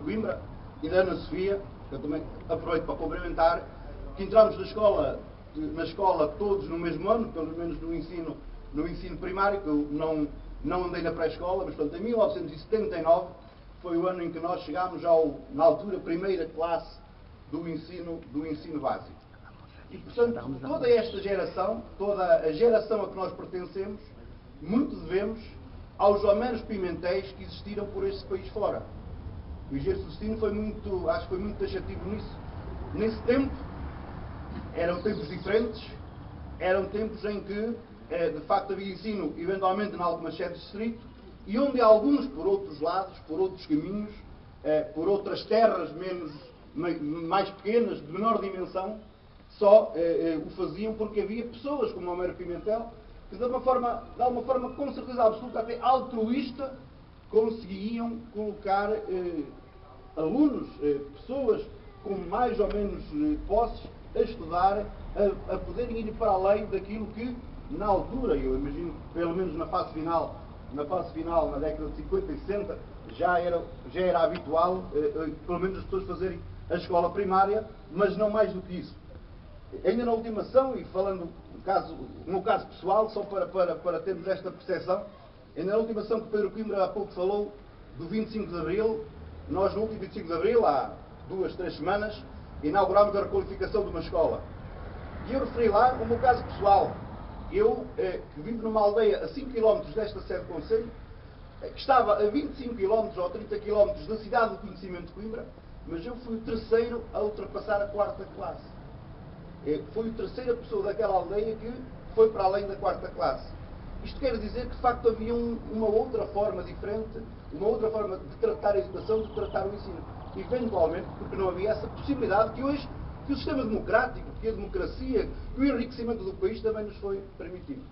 Coimbra e da Ana Sofia, que eu também aproveito para cumprimentar, que entramos na escola, na escola todos no mesmo ano, pelo menos no ensino, no ensino primário, que eu não, não andei na pré-escola, mas portanto em 1979 foi o ano em que nós chegámos ao, na altura, primeira classe do ensino, do ensino básico. E, portanto, toda esta geração, toda a geração a que nós pertencemos, muito devemos aos Homeros Pimentéis que existiram por este país fora. O Engenheiro Celestino foi muito, acho que foi muito taxativo nisso. Nesse tempo, eram tempos diferentes, eram tempos em que, eh, de facto, havia ensino, eventualmente, em algumas sedes de distrito, e onde alguns, por outros lados, por outros caminhos, eh, por outras terras menos, mais pequenas, de menor dimensão, só eh, o faziam porque havia pessoas como Homero Pimentel que de uma forma, de alguma forma com certeza absoluta, até altruísta, conseguiam colocar eh, alunos, eh, pessoas com mais ou menos eh, posses, a estudar, a, a poderem ir para além daquilo que, na altura, eu imagino, pelo menos na fase final, na fase final, na década de 50 e 60, já era, já era habitual, eh, eh, pelo menos as pessoas fazerem a escola primária, mas não mais do que isso. Ainda na ultimação, e falando no, caso, no caso pessoal, só para, para, para termos esta percepção, ainda na ultimação que Pedro Coimbra há pouco falou do 25 de Abril, nós no último 25 de Abril, há duas, três semanas, inaugurámos a requalificação de uma escola. E eu referi lá o meu caso pessoal. Eu, eh, que vivo numa aldeia a 5 km desta sede do Conselho, eh, que estava a 25 km ou 30 km da cidade do conhecimento de Coimbra, mas eu fui o terceiro a ultrapassar a quarta classe. Eh, fui a terceira pessoa daquela aldeia que foi para além da quarta classe. Isto quer dizer que, de facto, havia um, uma outra forma diferente, uma outra forma de tratar a educação, de tratar o ensino. Eventualmente, porque não havia essa possibilidade que hoje, que o sistema democrático, que a democracia, que o enriquecimento do país também nos foi permitido.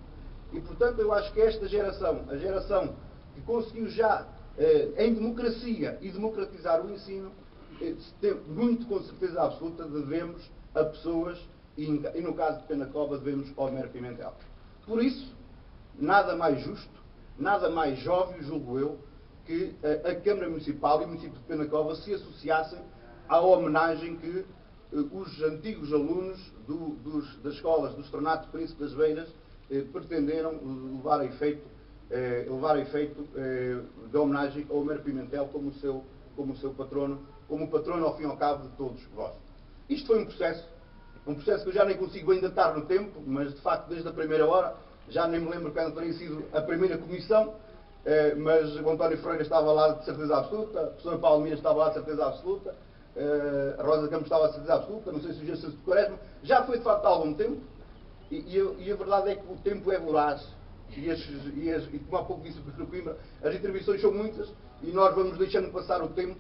E, portanto, eu acho que esta geração, a geração que conseguiu já, eh, em democracia e democratizar o ensino, eh, muito com certeza absoluta devemos a pessoas, e, e no caso de Penacova devemos ao Homero Pimentel. Por isso, nada mais justo, nada mais óbvio, julgo eu, que a, a Câmara Municipal e o município de Penacova se associassem à homenagem que eh, os antigos alunos do, dos, das escolas do Estornato Príncipe das Beiras eh, pretenderam levar a efeito, eh, levar a efeito eh, de homenagem ao Homero Pimentel como seu, como seu patrono, como patrono ao fim e ao cabo de todos vós. Isto foi um processo, um processo que eu já nem consigo ainda estar no tempo, mas de facto desde a primeira hora já nem me lembro quando teria sido a primeira comissão, eh, mas o António Ferreira estava lá de certeza absoluta, a professora Palmeira estava lá de certeza absoluta, eh, a Rosa Campos estava de certeza absoluta, não sei se o Jesus de Quaresma, já foi de facto há algum tempo, e, e, e, a verdade é que o tempo é voraz, e, e, as, e como há pouco disse o Pedro Coimbra, as intervenções são muitas, e nós vamos deixando passar o tempo,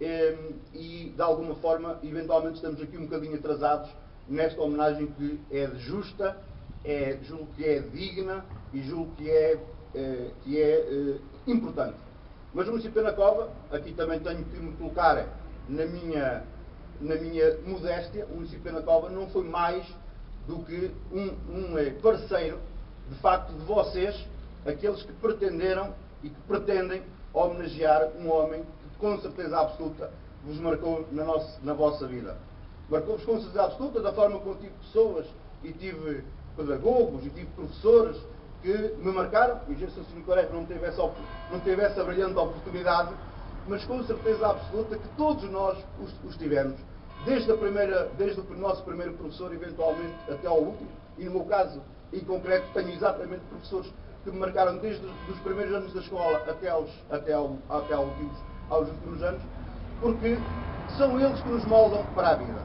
eh, e de alguma forma, eventualmente estamos aqui um bocadinho atrasados nesta homenagem que é justa, é, julgo que é digna e julgo que é, é que é, é, importante. Mas o município de Penacova, aqui também tenho que me colocar na minha, na minha modéstia, o município de Penacova não foi mais do que um, um é, parceiro, de facto, de vocês, aqueles que pretenderam e que pretendem homenagear um homem que, com certeza absoluta, vos marcou na, nossa, na vossa vida. Marcou-vos com certeza absoluta da forma como tive pessoas e tive pedagogos e tive professores que me marcaram, e Jesus Nicolau não teve, essa, não teve essa brilhante oportunidade, mas com certeza absoluta que todos nós os, os tivemos, desde, a primeira, desde o nosso primeiro professor, eventualmente até ao último, e no meu caso, em concreto, tenho exatamente professores que me marcaram desde os primeiros anos da escola até aos, até ao, até últimos, aos últimos anos, porque são eles que nos moldam para a vida.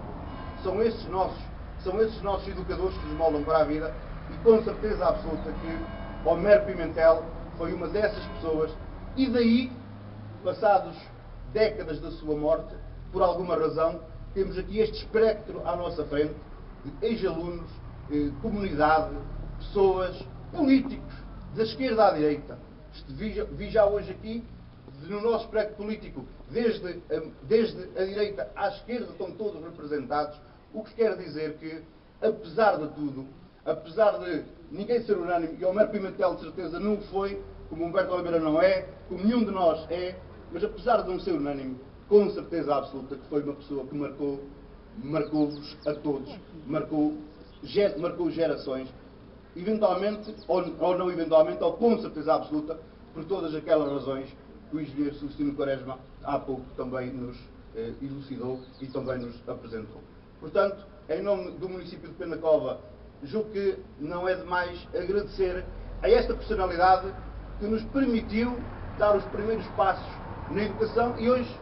São esses nossos são esses nossos educadores que nos moldam para a vida e com certeza absoluta que Homero Pimentel foi uma dessas pessoas e daí, passados décadas da sua morte, por alguma razão, temos aqui este espectro à nossa frente de ex-alunos, eh, comunidade, pessoas, políticos, da esquerda à direita. Vi, vi já hoje aqui, no nosso espectro político, desde, desde a direita à esquerda, estão todos representados, o que quer dizer que, apesar de tudo, apesar de ninguém ser unânime, e Homero Pimentel de certeza não foi, como Humberto Oliveira não é, como nenhum de nós é, mas apesar de não ser unânime, com certeza absoluta que foi uma pessoa que marcou, marcou-vos a todos, marcou, marcou gerações, eventualmente, ou, ou não eventualmente, ou com certeza absoluta, por todas aquelas razões que o engenheiro Celestino Quaresma há pouco também nos eh, elucidou e também nos apresentou. Portanto, em nome do município de Penacova, julgo que não é demais agradecer a esta personalidade que nos permitiu dar os primeiros passos na educação e hoje,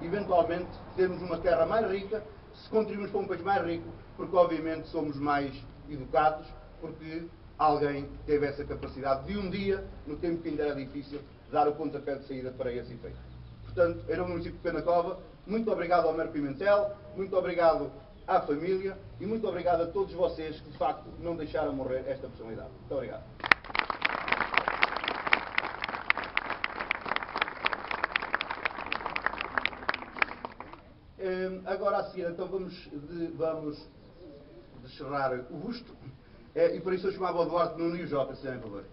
eventualmente, termos uma terra mais rica, se contribuirmos para um país mais rico, porque obviamente somos mais educados, porque alguém teve essa capacidade de um dia, no tempo que ainda era difícil, dar o pontapé de saída para esse efeito. Portanto, era o município de Penacova. Muito obrigado ao Mero Pimentel, muito obrigado à família e muito obrigado a todos vocês que de facto não deixaram morrer esta personalidade. Muito obrigado. Hum, agora a seguir, então vamos, de, vamos descerrar o busto é, e por isso eu chamava o Duarte Nuno e o Jota, se derem favor.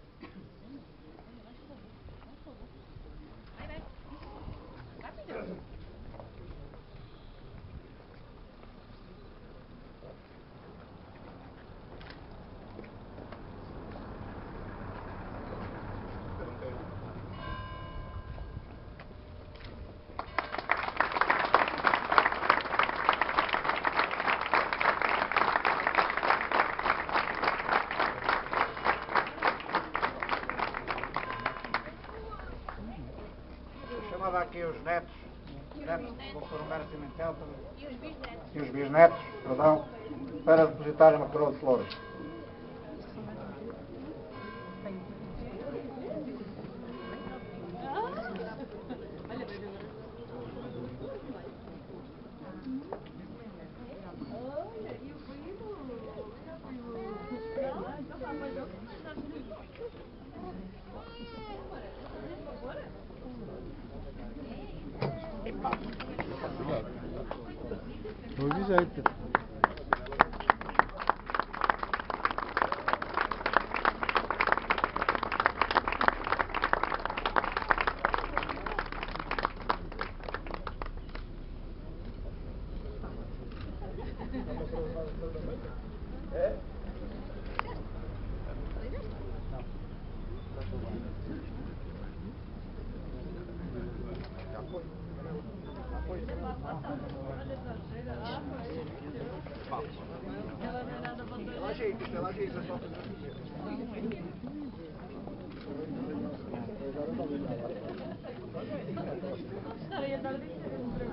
chamava aqui os netos, netos do. Humberto Pimentel E os bisnetos. e os bisnetos, perdão, para depositarem uma coroa de flores. Mucize ayıptır. Thank you. A dar de